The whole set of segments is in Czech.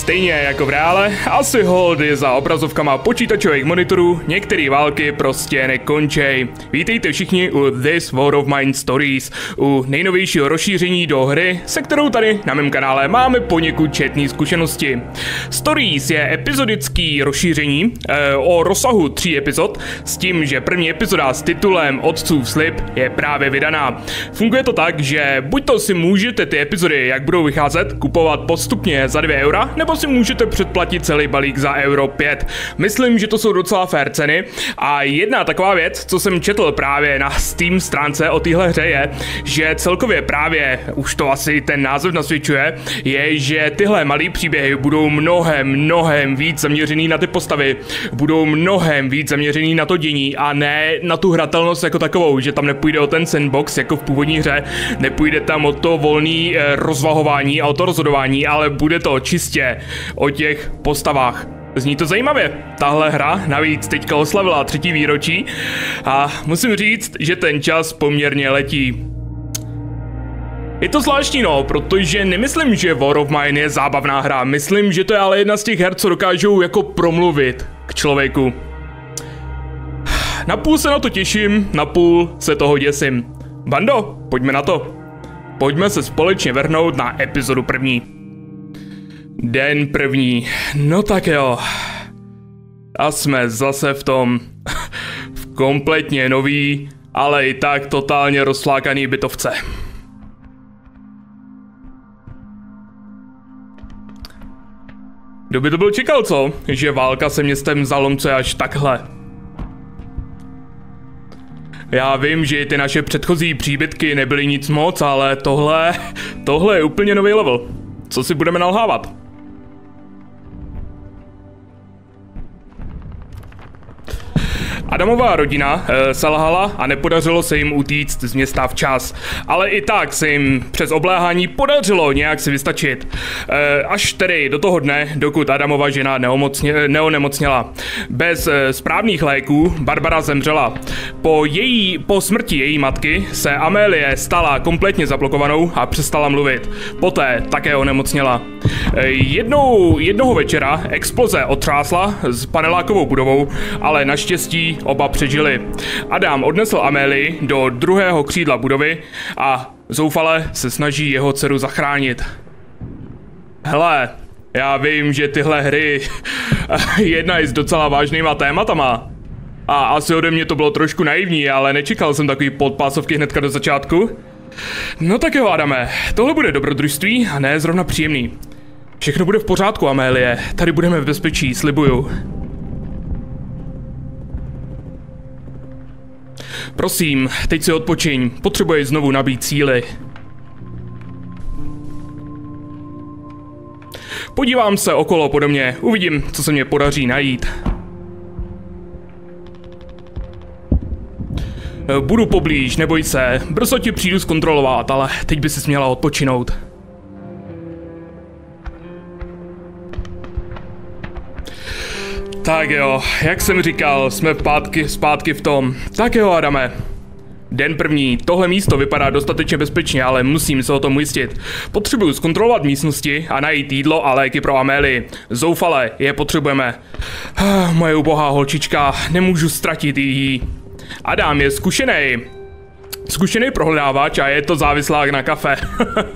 Stejně jako v reále, asi holdy za obrazovkama počítačových monitorů některé války prostě nekončej. Vítejte všichni u This War of Mine Stories, u nejnovějšího rozšíření do hry, se kterou tady na mém kanále máme poněkud četné zkušenosti. Stories je epizodický rozšíření e, o rozsahu tří epizod, s tím, že první epizoda s titulem Otcův slib je právě vydaná. Funguje to tak, že buď to si můžete ty epizody, jak budou vycházet, kupovat postupně za 2 eura, nebo si můžete předplatit celý balík za euro 5. Myslím, že to jsou docela fair ceny. A jedna taková věc, co jsem četl právě na Steam stránce o téhle hře je, že celkově právě, už to asi ten název nasvědčuje, je, že tyhle malé příběhy budou mnohem, mnohem víc zaměřený na ty postavy, budou mnohem víc zaměřený na to dění a ne na tu hratelnost jako takovou, že tam nepůjde o ten sandbox jako v původní hře, nepůjde tam o to volný eh, rozvahování a o to rozhodování, ale bude to čistě o těch postavách. Zní to zajímavě. Tahle hra navíc teďka oslavila třetí výročí a musím říct, že ten čas poměrně letí. Je to zvláštní no, protože nemyslím, že War of Mine je zábavná hra, myslím, že to je ale jedna z těch her, co dokážou jako promluvit k člověku. Napůl se na to těším, napůl se toho děsím. Bando, pojďme na to. Pojďme se společně vrhnout na epizodu první. Den první. No tak jo. A jsme zase v tom v kompletně nový, ale i tak totálně rozflákaný bytovce. Kdo by to byl čekal, co? Že válka se městem zalomce až takhle. Já vím, že ty naše předchozí příbytky nebyly nic moc, ale tohle, tohle je úplně nový level. Co si budeme nalhávat? Adamová rodina e, selhala a nepodařilo se jim utíct z města včas, ale i tak se jim přes obléhání podařilo nějak si vystačit. E, až tedy do toho dne, dokud Adamova žena neonemocněla. Bez e, správných léků Barbara zemřela. Po, její, po smrti její matky se Amélie stala kompletně zablokovanou a přestala mluvit. Poté také onemocněla. E, jednou, jednoho večera exploze otřásla s panelákovou budovou, ale naštěstí oba přežili. Adam odnesl Amélie do druhého křídla budovy a zoufale se snaží jeho dceru zachránit. Hele, já vím, že tyhle hry jedna je s docela vážnýma tématama. A asi ode mě to bylo trošku naivní, ale nečekal jsem takový podpásovky hnedka do začátku. No tak jo, Adame, tohle bude dobrodružství a ne zrovna příjemný. Všechno bude v pořádku, Amélie. Tady budeme v bezpečí, slibuju. Prosím, teď si odpočiň. Potřebuješ znovu nabít síly. Podívám se okolo podobně. Uvidím, co se mě podaří najít. Budu poblíž, neboj se. Brzo ti přijdu zkontrolovat, ale teď by si měla odpočinout. Tak jo, jak jsem říkal, jsme pátky, zpátky v tom. Tak jo, Adame. Den první, tohle místo vypadá dostatečně bezpečně, ale musím se o tom ujistit. Potřebuju zkontrolovat místnosti a najít jídlo a léky pro Amélie. Zoufale, je potřebujeme. Ah, moje ubohá holčička, nemůžu ztratit jí. Adam je zkušený. Zkušený prohledávač a je to závislák na kafe.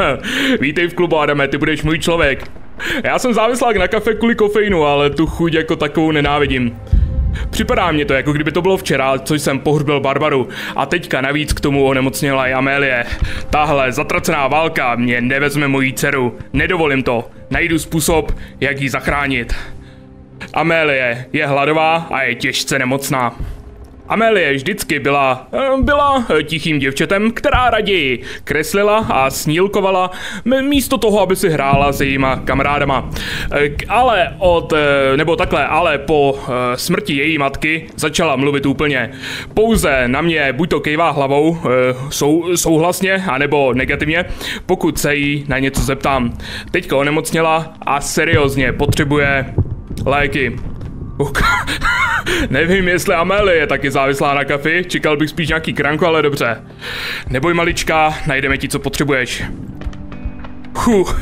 Vítej v klubu, Adame, ty budeš můj člověk. Já jsem závislák na kafe kvůli kofeinu, ale tu chuť jako takovou nenávidím. Připadá mě to, jako kdyby to bylo včera, co jsem pohřbil Barbaru. A teďka navíc k tomu onemocněla i Amélie. Tahle zatracená válka mě nevezme mojí dceru. Nedovolím to. Najdu způsob, jak ji zachránit. Amélie je hladová a je těžce nemocná. Amélie vždycky byla, eh, byla tichým děvčetem, která raději kreslila a snílkovala místo toho, aby si hrála s jejíma kamarádama. Eh, ale od, eh, nebo takhle, ale po smrti její matky začala mluvit úplně. Pouze na mě buď to kejvá hlavou sou, souhlasně, anebo negativně, pokud se jí na něco zeptám. Teďka onemocněla a seriózně potřebuje léky. Nevím, jestli Amelie je taky závislá na kafi, čekal bych spíš nějaký kranko, ale dobře. Neboj malička, najdeme ti, co potřebuješ. Huh,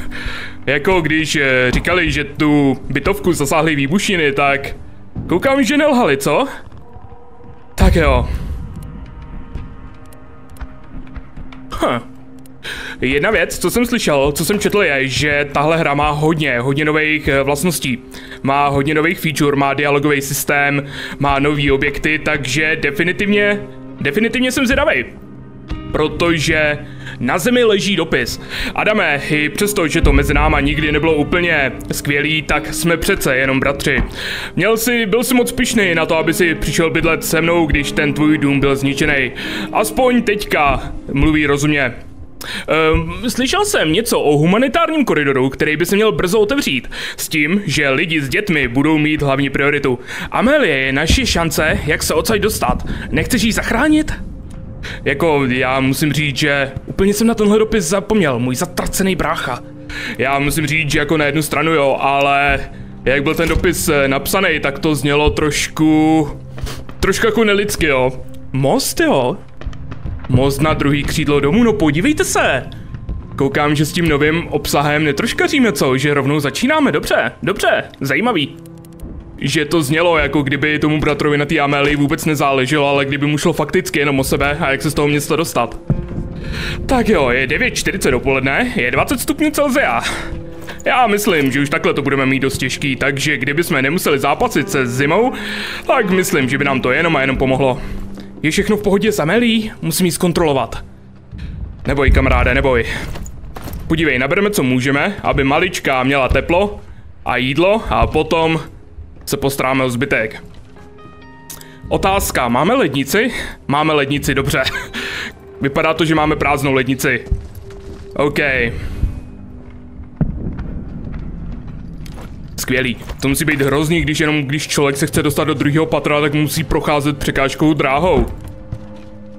Jako když eh, říkali, že tu bytovku zasáhly výbušiny, tak koukám, že nelhali, co? Tak jo. Huh. Jedna věc, co jsem slyšel, co jsem četl, je, že tahle hra má hodně, hodně nových eh, vlastností. Má hodně nových feature, má dialogový systém, má nový objekty, takže definitivně, definitivně jsem zvědavý. Protože na zemi leží dopis. Adame, i přesto, že to mezi náma nikdy nebylo úplně skvělý, tak jsme přece jenom bratři. Měl si, byl si moc pišný na to, aby si přišel bydlet se mnou, když ten tvůj dům byl zničený. Aspoň teďka mluví rozumně. Um, slyšel jsem něco o humanitárním koridoru, který by se měl brzo otevřít, s tím, že lidi s dětmi budou mít hlavní prioritu. Amelie je naše šance, jak se odsaď dostat. Nechceš jí zachránit? Jako, já musím říct, že úplně jsem na tenhle dopis zapomněl, můj zatracený brácha. Já musím říct, že jako na jednu stranu jo, ale jak byl ten dopis eh, napsaný, tak to znělo trošku... Trošku jako nelidsky, jo. Most, jo? Most na druhý křídlo domu, no podívejte se! Koukám, že s tím novým obsahem netroškaříme co, že rovnou začínáme, dobře, dobře, zajímavý. Že to znělo, jako kdyby tomu bratrovi na té Amelii vůbec nezáleželo, ale kdyby mu šlo fakticky jenom o sebe a jak se z toho města dostat. Tak jo, je 9.40 dopoledne, je 20 stupňů Celzia. Já myslím, že už takhle to budeme mít dost těžký, takže kdyby jsme nemuseli zápasit se zimou, tak myslím, že by nám to jenom a jenom pomohlo. Je všechno v pohodě s Amelí? Musím ji zkontrolovat. Neboj, kamaráde, neboj. Podívej, nabereme, co můžeme, aby malička měla teplo a jídlo a potom se postaráme o zbytek. Otázka, máme lednici? Máme lednici, dobře. Vypadá to, že máme prázdnou lednici. OK. Skvělý. To musí být hrozný, když jenom když člověk se chce dostat do druhého patra, tak musí procházet překážkou dráhou.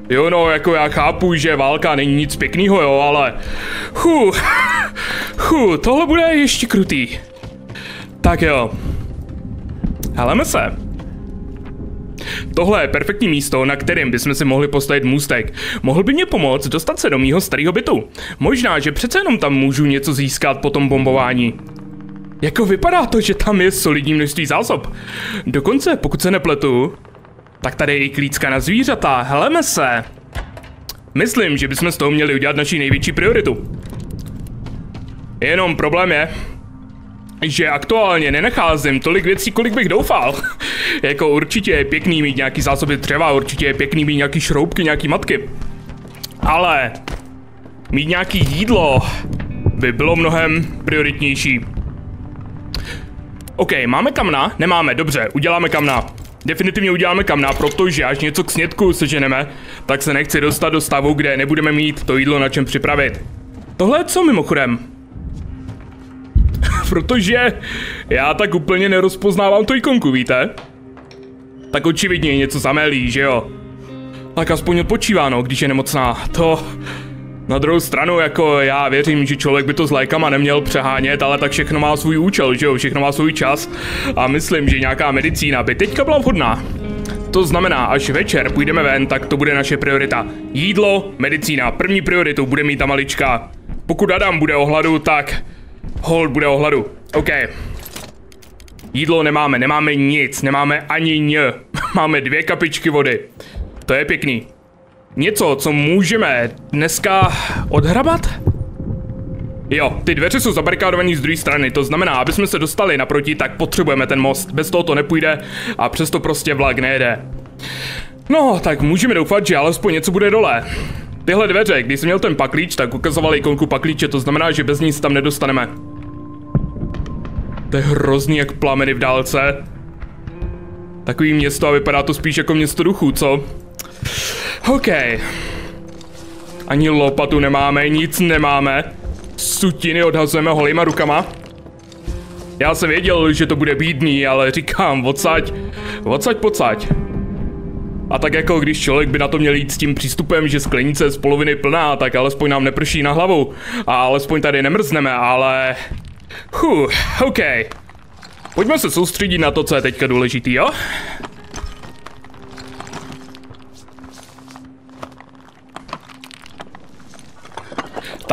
Jo no, jako já chápu, že válka není nic pěkného, jo, ale... Hu, hu, tohle bude ještě krutý. Tak jo. Heleme se. Tohle je perfektní místo, na kterém bychom si mohli postavit můstek. Mohl by mě pomoct dostat se do mýho starého bytu. Možná, že přece jenom tam můžu něco získat po tom bombování. Jako vypadá to, že tam je solidní množství zásob. Dokonce, pokud se nepletu, tak tady je i klícka na zvířata, heleme se. Myslím, že bychom z toho měli udělat naši největší prioritu. Jenom problém je, že aktuálně nenacházím tolik věcí, kolik bych doufal. jako určitě je pěkný mít nějaký zásoby dřeva, určitě je pěkný mít nějaký šroubky, nějaký matky. Ale mít nějaký jídlo by bylo mnohem prioritnější. OK, máme kamna? Nemáme, dobře, uděláme kamna. Definitivně uděláme kamna, protože až něco k snědku seženeme, tak se nechci dostat do stavu, kde nebudeme mít to jídlo na čem připravit. Tohle je co mimochodem? protože já tak úplně nerozpoznávám tu ikonku, víte? Tak očividně něco zamelí, že jo? Tak aspoň odpočívá, no, když je nemocná. To... Na druhou stranu, jako já věřím, že člověk by to s lékama neměl přehánět, ale tak všechno má svůj účel, že jo, všechno má svůj čas a myslím, že nějaká medicína by teďka byla vhodná. To znamená, až večer půjdeme ven, tak to bude naše priorita. Jídlo, medicína, první prioritu bude mít ta malička. Pokud Adam bude o hladu, tak hold bude o hladu. OK. Jídlo nemáme, nemáme nic, nemáme ani ň. máme dvě kapičky vody. To je pěkný něco, co můžeme dneska odhrabat? Jo, ty dveře jsou zabarikádované z druhé strany, to znamená, aby jsme se dostali naproti, tak potřebujeme ten most. Bez toho to nepůjde a přesto prostě vlak nejede. No, tak můžeme doufat, že alespoň něco bude dole. Tyhle dveře, když jsem měl ten paklíč, tak ukazoval ikonku paklíče, to znamená, že bez nic tam nedostaneme. To je hrozný jak plameny v dálce. Takový město a vypadá to spíš jako město duchů, co? OK. Ani lopatu nemáme, nic nemáme. Sutiny odhazujeme holýma rukama. Já jsem věděl, že to bude bídný, ale říkám, odsaď, odsaď, pocať. A tak jako když člověk by na to měl jít s tím přístupem, že sklenice je z poloviny plná, tak alespoň nám neprší na hlavu. A alespoň tady nemrzneme, ale... Huh, OK. Pojďme se soustředit na to, co je teďka důležitý, jo?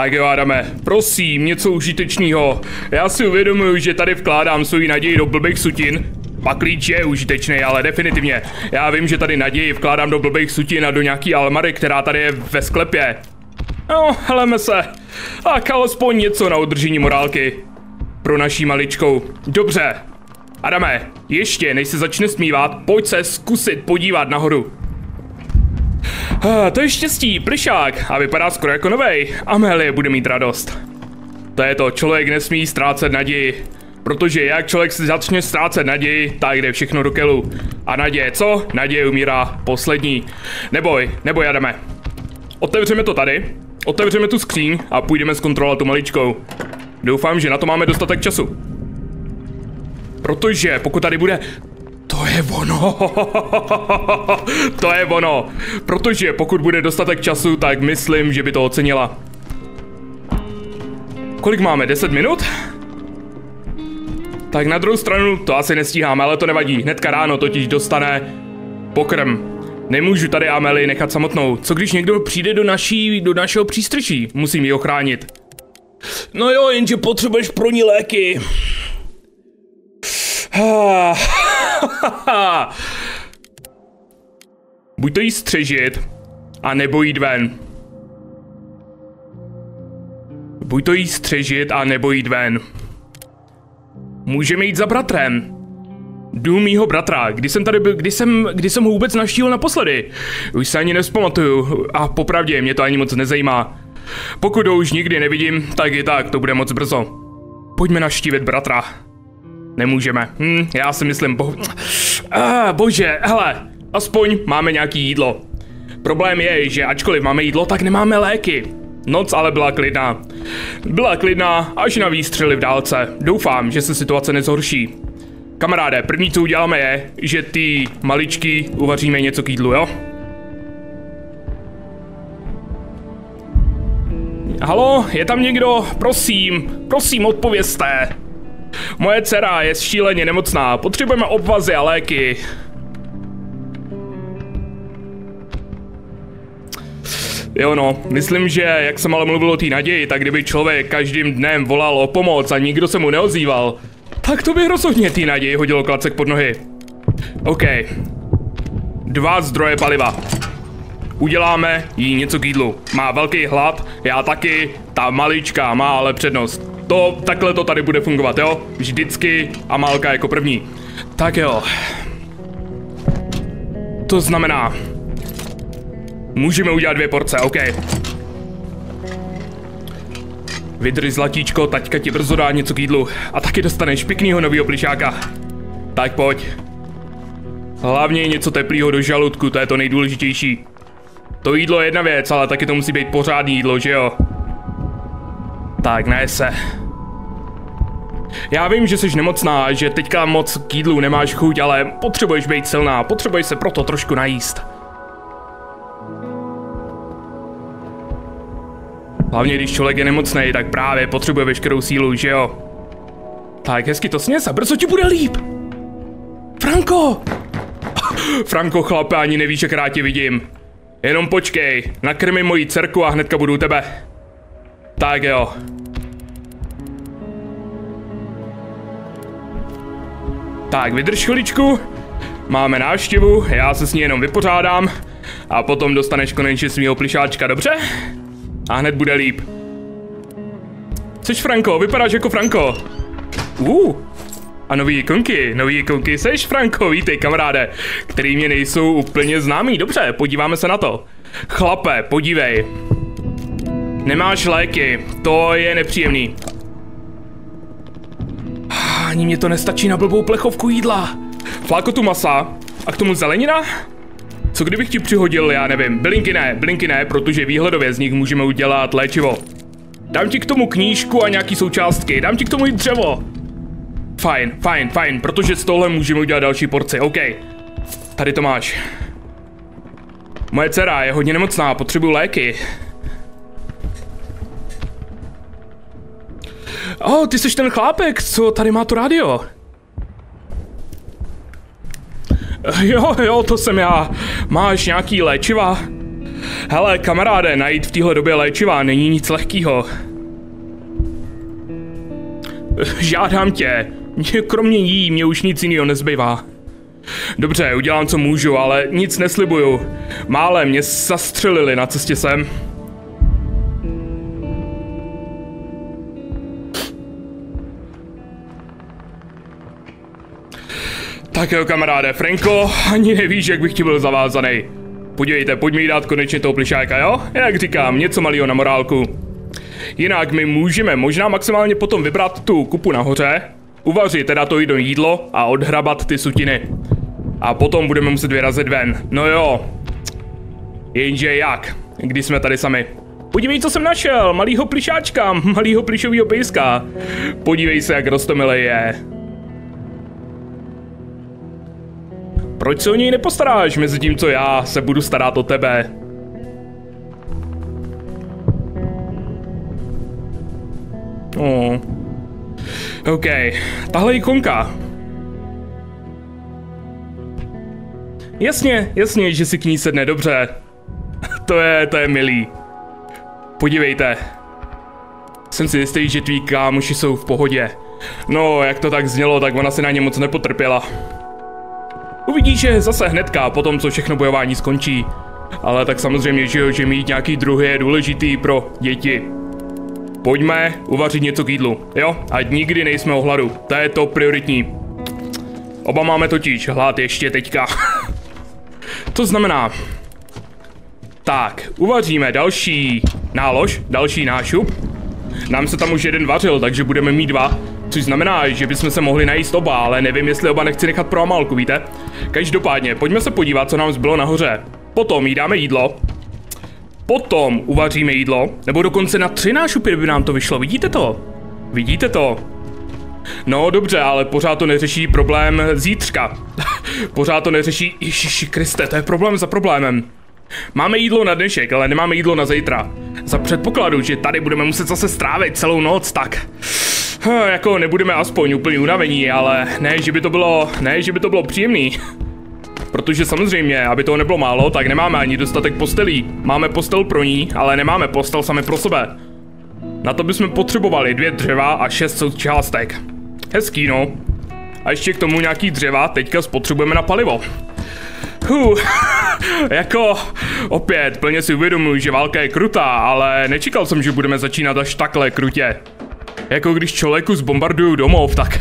Tak jo, Adame, prosím, něco užitečného. Já si uvědomuju, že tady vkládám svou naději do blbých sutin, pak klíč je užitečný, ale definitivně. Já vím, že tady naději vkládám do blbých sutin a do nějaký almary, která tady je ve sklepě. No, heleme se. Tak alespoň něco na udržení morálky. Pro naší maličkou. Dobře. Adame, ještě než se začne smívat, pojď se zkusit podívat nahoru. Ah, to je štěstí, plišák a vypadá skoro jako novej. Amelie bude mít radost. To je to, člověk nesmí ztrácet naději. Protože jak člověk si začne ztrácet naději, tak jde všechno do kelu. A naděje co? Naděje umírá poslední. Neboj, neboj Adame. Otevřeme to tady, otevřeme tu skříň a půjdeme zkontrolovat tu maličkou. Doufám, že na to máme dostatek času. Protože pokud tady bude to je ono. to je ono. Protože pokud bude dostatek času, tak myslím, že by to ocenila. Kolik máme? 10 minut? Tak na druhou stranu to asi nestíháme, ale to nevadí. Hnedka ráno totiž dostane pokrm. Nemůžu tady Amelie nechat samotnou. Co když někdo přijde do naší, do našeho přístřeší? Musím ji ochránit. No jo, jenže potřebuješ pro ní léky. Buď to jí střežit, a nebo jít ven. Buď to jí střežit, a nebo jít ven. Můžeme jít za bratrem. Dům mýho bratra, kdy jsem tady byl, kdy jsem, kdy jsem ho vůbec navštívil naposledy. Už se ani nespamatuju a popravdě mě to ani moc nezajímá. Pokud ho už nikdy nevidím, tak i tak, to bude moc brzo. Pojďme naštívit bratra. Nemůžeme. Hm, já si myslím, bo... Ah, bože, hele, aspoň máme nějaký jídlo. Problém je, že ačkoliv máme jídlo, tak nemáme léky. Noc ale byla klidná. Byla klidná až na výstřely v dálce. Doufám, že se situace nezhorší. Kamaráde, první co uděláme je, že ty maličky uvaříme něco k jídlu, jo? Halo, je tam někdo? Prosím, prosím odpovězte. Moje dcera je šíleně nemocná, potřebujeme obvazy a léky. Jo no, myslím, že jak jsem ale mluvil o té naději, tak kdyby člověk každým dnem volal o pomoc a nikdo se mu neozýval, tak to by rozhodně té naději hodilo klacek pod nohy. OK. Dva zdroje paliva. Uděláme jí něco k jídlu. Má velký hlad, já taky, ta malička má ale přednost. To, takhle to tady bude fungovat, jo? Vždycky a Málka jako první. Tak jo. To znamená... Můžeme udělat dvě porce, OK. Vydrž zlatíčko, taťka ti brzo dá něco k jídlu. A taky dostaneš pěknýho novýho plišáka. Tak pojď. Hlavně něco teplého do žaludku, to je to nejdůležitější. To jídlo je jedna věc, ale taky to musí být pořádný jídlo, že jo? Tak, ne se. Já vím, že jsi nemocná, že teďka moc k jídlu nemáš chuť, ale potřebuješ být silná, potřebuješ se proto trošku najíst. Hlavně když člověk je nemocný, tak právě potřebuje veškerou sílu, že jo? Tak hezky to sněz a brzo ti bude líp. Franko! Franko chlape, ani nevíš, jak rád tě vidím. Jenom počkej, nakrmi moji dcerku a hnedka budu u tebe. Tak jo. Tak, vydrž chviličku. Máme návštěvu, já se s ní jenom vypořádám. A potom dostaneš konečně svýho plišáčka, dobře? A hned bude líp. Seš Franko, vypadáš jako Franko. Uh, a nový ikonky, nový ikonky, seš Franko, vítej kamaráde, který mě nejsou úplně známý, dobře, podíváme se na to. Chlape, podívej. Nemáš léky, to je nepříjemný. Ani mě to nestačí na blbou plechovku jídla. Flákotu masa a k tomu zelenina? Co kdybych ti přihodil, já nevím, bylinky ne, bylinky ne, protože výhledově z nich můžeme udělat léčivo. Dám ti k tomu knížku a nějaký součástky, dám ti k tomu i dřevo. Fajn, fajn, fajn, protože z tohle můžeme udělat další porci, OK. Tady to máš. Moje dcera je hodně nemocná, potřebuji léky. Oh, ty jsi ten chlápek, co tady má to rádio. Jo, jo, to jsem já. Máš nějaký léčiva? Hele, kamaráde, najít v téhle době léčiva není nic lehkýho. Žádám tě, kromě jí mě už nic jiného nezbývá. Dobře, udělám, co můžu, ale nic neslibuju. Málem mě zastřelili na cestě sem. Tak jo, kamaráde, Franko, ani nevíš, jak bych ti byl zavázaný. Podívejte, pojď mi dát konečně toho plišáka, jo? Jak říkám, něco malého na morálku. Jinak my můžeme možná maximálně potom vybrat tu kupu nahoře, uvařit teda to jídlo jídlo a odhrabat ty sutiny. A potom budeme muset vyrazit ven. No jo. Jenže jak? Když jsme tady sami. Podívej, co jsem našel, malýho plišáčka, malýho plišovýho pejska. Podívej se, jak rostomilý je. Proč se o něj nepostaráš mezi tím, co já se budu starat o tebe? Oh. OK, tahle ikonka. Jasně, jasně, že si k ní sedne dobře. to je, to je milý. Podívejte. Jsem si jistý, že tví kámoši jsou v pohodě. No, jak to tak znělo, tak ona si na ně moc nepotrpěla. Uvidíš, že zase hnedka po tom, co všechno bojování skončí. Ale tak samozřejmě, že, jo, že mít nějaký druhý je důležitý pro děti. Pojďme uvařit něco k jídlu, jo? Ať nikdy nejsme o hladu, to je to prioritní. Oba máme totiž hlad ještě teďka. to znamená... Tak, uvaříme další nálož, další nášup. Nám se tam už jeden vařil, takže budeme mít dva. Což znamená, že bychom se mohli najíst oba, ale nevím, jestli oba nechci nechat pro Amalku, víte? Každopádně, pojďme se podívat, co nám zbylo nahoře. Potom jí dáme jídlo. Potom uvaříme jídlo, nebo dokonce na tři nášupy by nám to vyšlo, vidíte to? Vidíte to? No dobře, ale pořád to neřeší problém zítřka. pořád to neřeší, Ježiši Kriste, to je problém za problémem. Máme jídlo na dnešek, ale nemáme jídlo na zítra. Za předpokladu, že tady budeme muset zase strávit celou noc, tak... Jako nebudeme aspoň úplně unavení, ale ne, že by to bylo, ne, že by to bylo příjemný. Protože samozřejmě, aby toho nebylo málo, tak nemáme ani dostatek postelí. Máme postel pro ní, ale nemáme postel sami pro sebe. Na to bychom potřebovali dvě dřeva a šest součástek. Hezký no. A ještě k tomu nějaký dřeva teďka spotřebujeme na palivo. Huh, jako, opět, plně si uvědomuji, že válka je krutá, ale nečekal jsem, že budeme začínat až takhle krutě. Jako když člověku zbombardují domov, tak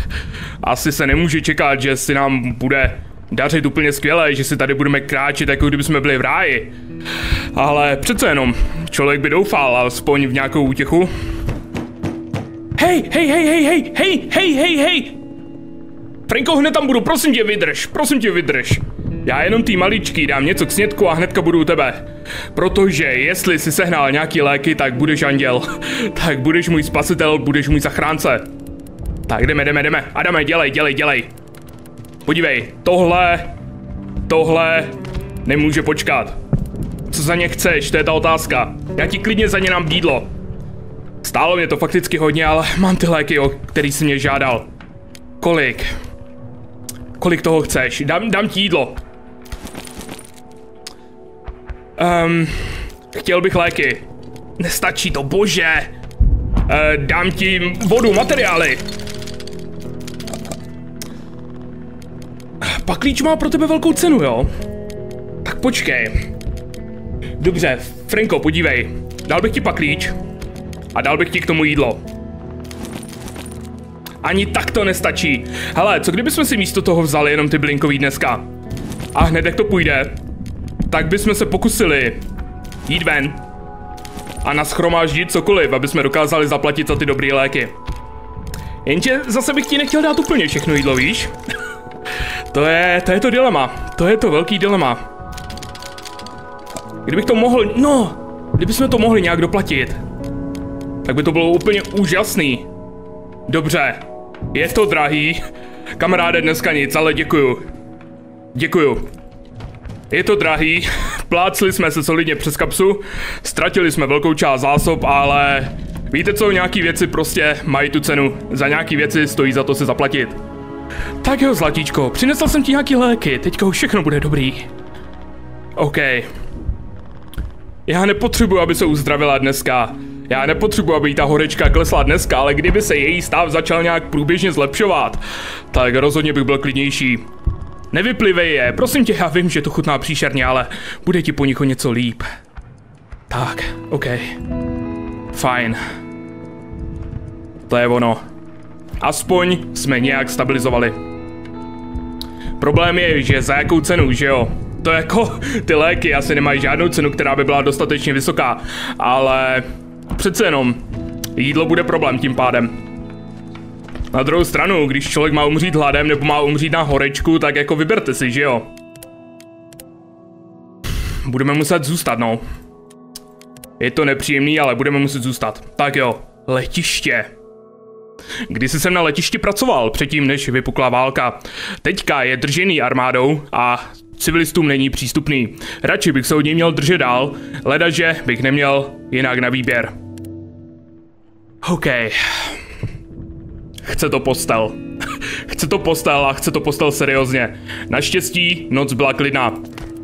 asi se nemůže čekat, že si nám bude dařit úplně skvěle, že si tady budeme kráčet, jako kdyby jsme byli v ráji. Ale přece jenom, člověk by doufal alespoň v nějakou útěchu. Hej, hej, hej, hej, hej, hej, hej, hej, hej! Franko, hned tam budu, prosím tě vydrž, prosím tě vydrž. Já jenom tý maličký dám něco k snědku a hnedka budu u tebe. Protože jestli si sehnal nějaký léky, tak budeš anděl. tak budeš můj spasitel, budeš můj zachránce. Tak jdeme, jdeme, jdeme. Adame, dělej, dělej, dělej. Podívej, tohle, tohle nemůže počkat. Co za ně chceš, to je ta otázka. Já ti klidně za ně nám jídlo. Stálo mě to fakticky hodně, ale mám ty léky, o který jsi mě žádal. Kolik? Kolik toho chceš? Dám, dám ti jídlo. Um, chtěl bych léky. Nestačí to, bože. Uh, dám ti vodu, materiály. Paklíč má pro tebe velkou cenu, jo? Tak počkej. Dobře, Franko, podívej. Dal bych ti paklíč a dal bych ti k tomu jídlo. Ani tak to nestačí. Hele, co kdybychom si místo toho vzali jenom ty blinkový dneska? A hned jak to půjde, tak bychom se pokusili jít ven a naschromáždit cokoliv, aby jsme dokázali zaplatit za ty dobré léky. Jenže zase bych ti nechtěl dát úplně všechno jídlo, víš? to je, to je to dilema, to je to velký dilema. Kdybych to mohl, no, kdybychom to mohli nějak doplatit, tak by to bylo úplně úžasný. Dobře, je to drahý. Kamaráde, dneska nic, ale děkuju. Děkuju. Je to drahý, plácli jsme se solidně přes kapsu, ztratili jsme velkou část zásob, ale víte co, nějaký věci prostě mají tu cenu. Za nějaký věci stojí za to se zaplatit. Tak jo, zlatíčko, přinesl jsem ti nějaký léky, teďka už všechno bude dobrý. OK. Já nepotřebuji, aby se uzdravila dneska. Já nepotřebuji, aby jí ta horečka klesla dneska, ale kdyby se její stav začal nějak průběžně zlepšovat, tak rozhodně bych byl klidnější. Nevyplivej je, prosím tě, já vím, že to chutná příšerně, ale bude ti po nich něco líp. Tak, OK. Fajn. To je ono. Aspoň jsme nějak stabilizovali. Problém je, že za jakou cenu, že jo? To jako, ty léky asi nemají žádnou cenu, která by byla dostatečně vysoká, ale přece jenom, jídlo bude problém tím pádem. Na druhou stranu, když člověk má umřít hladem nebo má umřít na horečku, tak jako vyberte si, že jo? Budeme muset zůstat, no. Je to nepříjemný, ale budeme muset zůstat. Tak jo, letiště. Když jsem na letišti pracoval, předtím než vypukla válka. Teďka je držený armádou a civilistům není přístupný. Radši bych se od něj měl držet dál, ledaže bych neměl jinak na výběr. OK. Chce to postel. chce to postel a chce to postel seriózně. Naštěstí noc byla klidná.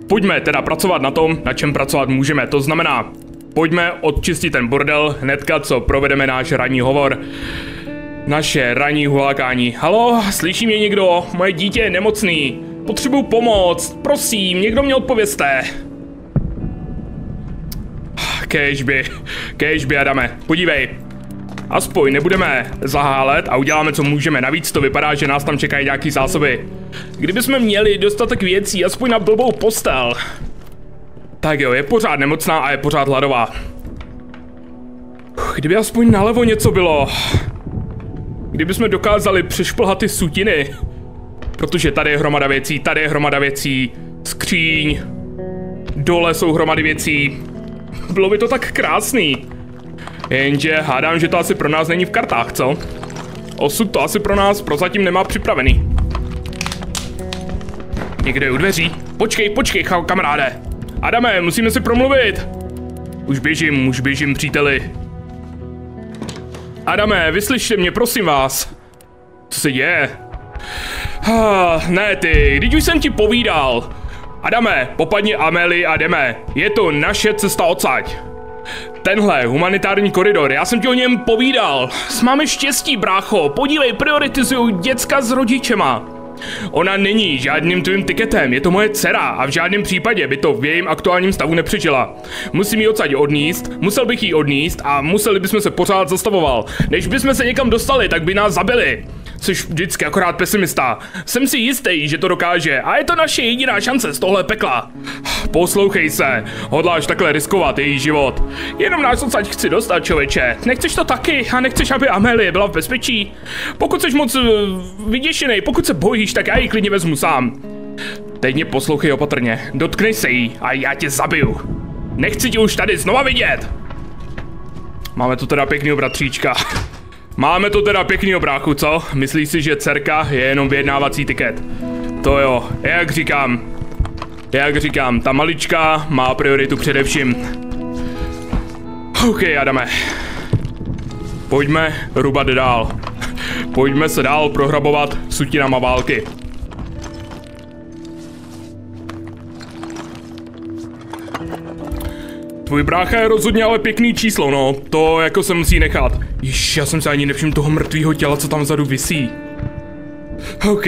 Pojďme teda pracovat na tom, na čem pracovat můžeme. To znamená, pojďme odčistit ten bordel hnedka, co provedeme náš ranní hovor. Naše ranní hulákání. Halo, slyší mě někdo? Moje dítě je nemocný. Potřebuju pomoc. Prosím, někdo mě odpověste. Kežby, kežby, Adame. Podívej, Aspoň nebudeme zahálet a uděláme, co můžeme. Navíc to vypadá, že nás tam čekají nějaký zásoby. Kdybychom měli dostatek věcí, aspoň na blbou postel. Tak jo, je pořád nemocná a je pořád hladová. Kdyby aspoň nalevo něco bylo. Kdybychom dokázali přešplhat ty sutiny. Protože tady je hromada věcí, tady je hromada věcí. Skříň. Dole jsou hromady věcí. Bylo by to tak krásný. Jenže hádám, že to asi pro nás není v kartách, co? Osud to asi pro nás prozatím nemá připravený. Někde je u dveří. Počkej, počkej, kamaráde. Adame, musíme si promluvit. Už běžím, už běžím, příteli. Adame, vyslyšte mě, prosím vás. Co se děje? Ne ty, když už jsem ti povídal. Adame, popadni Ameli a jdeme. Je to naše cesta odsaď. Tenhle humanitární koridor, já jsem ti o něm povídal. Máme štěstí, brácho, podívej, prioritizuju děcka s rodičema. Ona není žádným tvým tiketem, je to moje dcera a v žádném případě by to v jejím aktuálním stavu nepřežila. Musím ji odsaď odníst, musel bych ji odníst a museli bychom se pořád zastavoval. Než bychom se někam dostali, tak by nás zabili. Jsi vždycky akorát pesimista. Jsem si jistý, že to dokáže a je to naše jediná šance z tohle pekla. Poslouchej se, hodláš takhle riskovat její život. Jenom nás odsaď chci dostat, člověče. Nechceš to taky a nechceš, aby Amelie byla v bezpečí? Pokud jsi moc uh, vyděšený, pokud se bojíš, tak já ji klidně vezmu sám. Teď mě poslouchej opatrně, dotknej se jí a já tě zabiju. Nechci tě už tady znova vidět. Máme tu teda pěkný bratříčka. Máme to teda pěkný bráchu, co? Myslíš si, že dcerka je jenom vyjednávací tiket? To jo, jak říkám. Jak říkám, ta malička má prioritu především. OK, Adame. Pojďme rubat dál. Pojďme se dál prohrabovat sutinama války. Tvůj brácha je rozhodně ale pěkný číslo, no. To jako se musí nechat. Již, já jsem se ani nevšiml toho mrtvého těla, co tam vzadu visí. OK,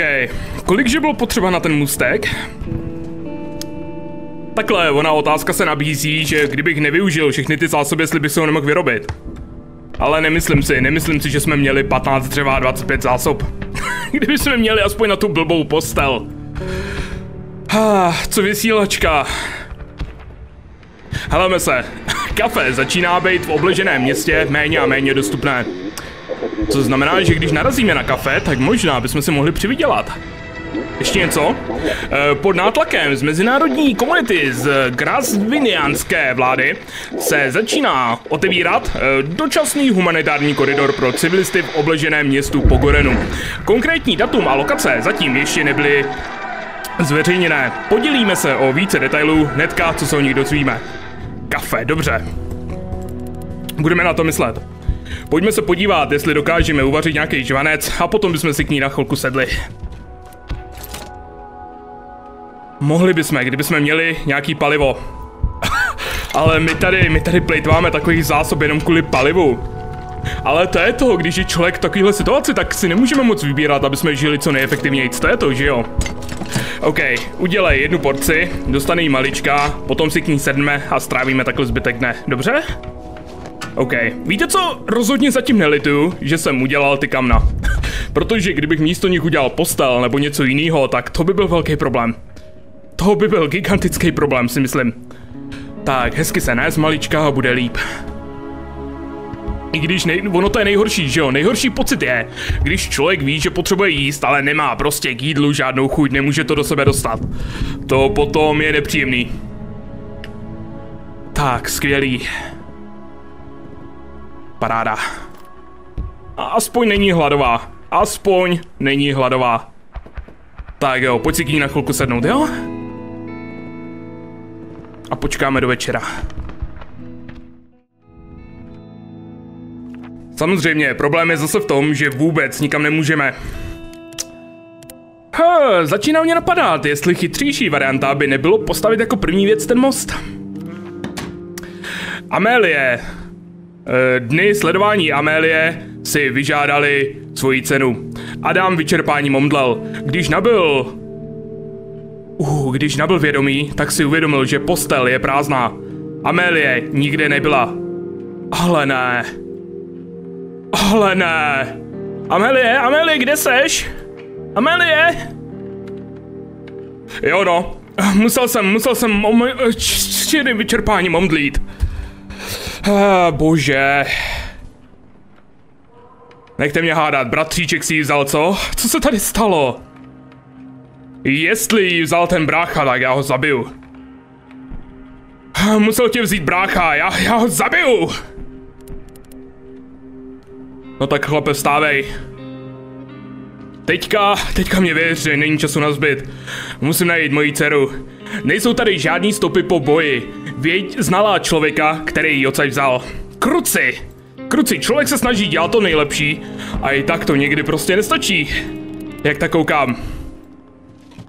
kolikže bylo potřeba na ten mustek? Takhle, ona otázka se nabízí, že kdybych nevyužil všechny ty zásoby, jestli bych se ho nemohl vyrobit. Ale nemyslím si, nemyslím si, že jsme měli 15 dřeva a 25 zásob. Kdyby jsme měli aspoň na tu blbou postel. Ah, co vysílačka. Heleme se. Kafe začíná být v obleženém městě méně a méně dostupné. Co znamená, že když narazíme na kafe, tak možná bychom si mohli přivydělat. Ještě něco? Eh, pod nátlakem z mezinárodní komunity z Grasvinianské vlády se začíná otevírat eh, dočasný humanitární koridor pro civilisty v obleženém městu Pogorenu. Konkrétní datum a lokace zatím ještě nebyly zveřejněné. Podělíme se o více detailů hnedka, co se o nich dozvíme. Kafe, dobře. Budeme na to myslet. Pojďme se podívat, jestli dokážeme uvařit nějaký žvanec a potom bychom si k ní na chvilku sedli. Mohli bychom, kdybychom měli nějaký palivo. ale my tady, my tady plejtváme takový zásob jenom kvůli palivu. Ale to je to, když je člověk v takovéhle situaci, tak si nemůžeme moc vybírat, aby jsme žili co nejefektivněji. To je to, že jo? OK, udělej jednu porci, dostane jí malička, potom si k ní sedneme a strávíme takhle zbytek dne. Dobře? OK. Víte co? Rozhodně zatím nelituju, že jsem udělal ty kamna. Protože kdybych místo nich udělal postel nebo něco jiného, tak to by byl velký problém. To by byl gigantický problém, si myslím. Tak, hezky se nést malička a bude líp. I když nej, ono to je nejhorší, že jo? Nejhorší pocit je, když člověk ví, že potřebuje jíst, ale nemá prostě k jídlu žádnou chuť, nemůže to do sebe dostat. To potom je nepříjemný. Tak, skvělý. Paráda. A aspoň není hladová. Aspoň není hladová. Tak jo, pojď si k ní na chvilku sednout, jo? A počkáme do večera. Samozřejmě, problém je zase v tom, že vůbec nikam nemůžeme. Ha, začíná mě napadat, jestli chytřejší varianta by nebylo postavit jako první věc ten most. Amélie. Eh, dny sledování Amélie si vyžádali svoji cenu. Adam vyčerpání omdlel. Když nabil... Uh, když nabil vědomí, tak si uvědomil, že postel je prázdná. Amélie nikde nebyla. Ale ne. Ale ne. Amelie, Amelie, kde seš? Amelie? Jo no, musel jsem, musel jsem čtyři vyčerpání omdlít. Ah, bože. Nechte mě hádat, bratříček si ji vzal, co? Co se tady stalo? Jestli ji vzal ten brácha, tak já ho zabiju. Musel tě vzít brácha, já, já ho zabiju! No tak chlape, vstávej. Teďka, teďka mě věř, že není času na zbyt. Musím najít moji dceru. Nejsou tady žádný stopy po boji. Věď znala člověka, který ji odsaď vzal. Kruci! Kruci, člověk se snaží dělat to nejlepší a i tak to někdy prostě nestačí. Jak tak koukám.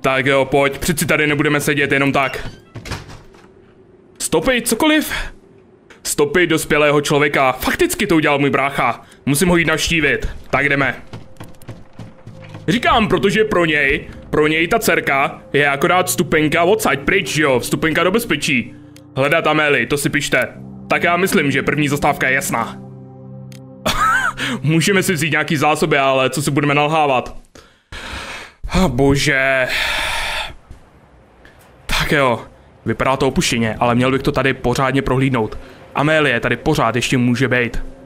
Tak jo, pojď, přeci tady nebudeme sedět jenom tak. Stopy, cokoliv? Stopy dospělého člověka. Fakticky to udělal můj brácha. Musím ho jít navštívit. Tak jdeme. Říkám, protože pro něj, pro něj ta dcerka je akorát stupenka odsaď pryč, jo, vstupenka do bezpečí. Hledat Amélie, to si pište. Tak já myslím, že první zastávka je jasná. Můžeme si vzít nějaký zásoby, ale co si budeme nalhávat? Oh, bože. Tak jo, vypadá to opuštěně, ale měl bych to tady pořádně prohlídnout. Amélie tady pořád ještě může být.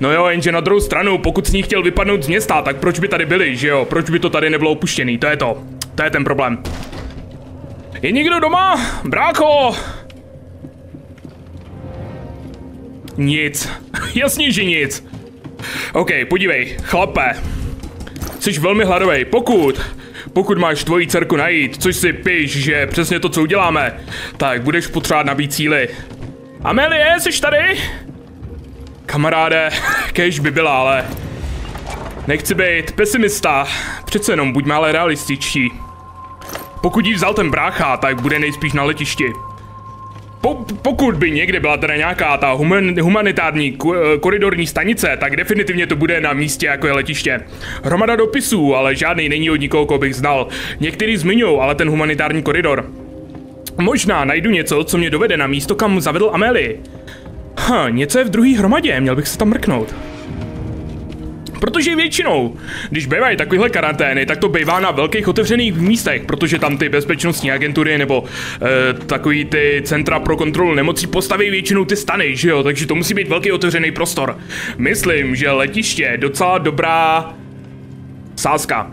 No jo, jenže na druhou stranu, pokud s ní chtěl vypadnout z města, tak proč by tady byli, že jo? Proč by to tady nebylo opuštěný? To je to. To je ten problém. Je někdo doma? Brácho! Nic. Jasně, že nic. OK, podívej, chlape. Jsi velmi hladový. Pokud, pokud máš tvoji dcerku najít, což si píš, že přesně to, co uděláme, tak budeš potřebovat nabít síly. Amelie, jsi tady? Kamaráde, kež by byla, ale... Nechci být pesimista, přece jenom buďme ale realističtí. Pokud jí vzal ten brácha, tak bude nejspíš na letišti. Po, pokud by někde byla teda nějaká ta human, humanitární koridorní stanice, tak definitivně to bude na místě jako je letiště. Hromada dopisů, ale žádný není od nikoho, koho bych znal. Některý zmiňují, ale ten humanitární koridor. Možná najdu něco, co mě dovede na místo, kam zavedl Amelie. Ha, něco je v druhé hromadě, měl bych se tam mrknout. Protože většinou, když bývají takovéhle karantény, tak to bývá na velkých otevřených místech, protože tam ty bezpečnostní agentury nebo e, takový ty centra pro kontrolu nemocí postaví většinou ty stany, že jo, takže to musí být velký otevřený prostor. Myslím, že letiště je docela dobrá sázka.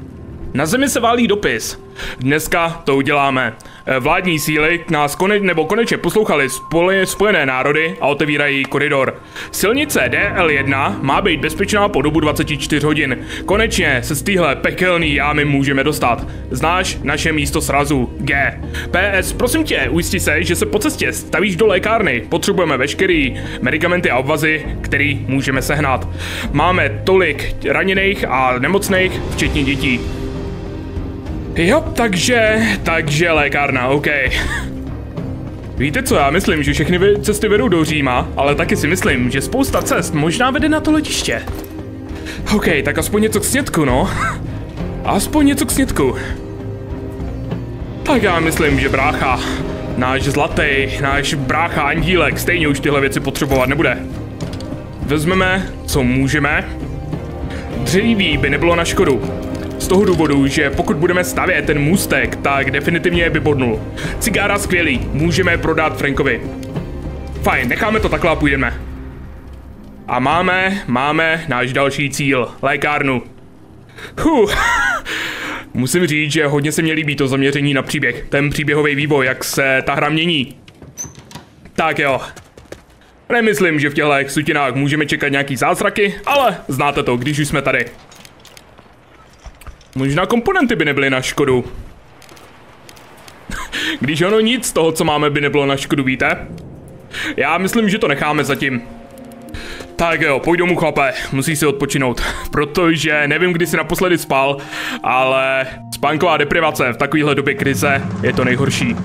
Na zemi se válí dopis. Dneska to uděláme. Eh, vládní síly nás kone, nebo konečně poslouchali spole, Spojené národy a otevírají koridor. Silnice DL1 má být bezpečná po dobu 24 hodin. Konečně se z téhle pekelný jámy můžeme dostat. Znáš naše místo srazu G. PS, prosím tě, ujistí se, že se po cestě stavíš do lékárny. Potřebujeme veškerý medicamenty a obvazy, který můžeme sehnat. Máme tolik raněných a nemocných, včetně dětí. Jo, takže, takže lékárna, OK. Víte co, já myslím, že všechny cesty vedou do Říma, ale taky si myslím, že spousta cest možná vede na to letiště. OK, tak aspoň něco k snědku, no. Aspoň něco k snědku. Tak já myslím, že brácha, náš zlatý, náš brácha Andílek stejně už tyhle věci potřebovat nebude. Vezmeme, co můžeme. Dříví by nebylo na škodu. Toho důvodu, že pokud budeme stavět ten můstek, tak definitivně by bodnul. Cigára skvělý, můžeme prodat Frankovi. Fajn, necháme to takhle a půjdeme. A máme, máme náš další cíl, lékárnu. Huh. Musím říct, že hodně se mi líbí to zaměření na příběh, ten příběhový vývoj, jak se ta hra mění. Tak jo. Nemyslím, že v těchto sutinách můžeme čekat nějaký zázraky, ale znáte to, když už jsme tady. Možná komponenty by nebyly na škodu. Když ono nic z toho, co máme, by nebylo na škodu, víte? Já myslím, že to necháme zatím. Tak jo, pojď domů chlape, musí si odpočinout, protože nevím, kdy si naposledy spal, ale spánková deprivace v takovéhle době krize je to nejhorší.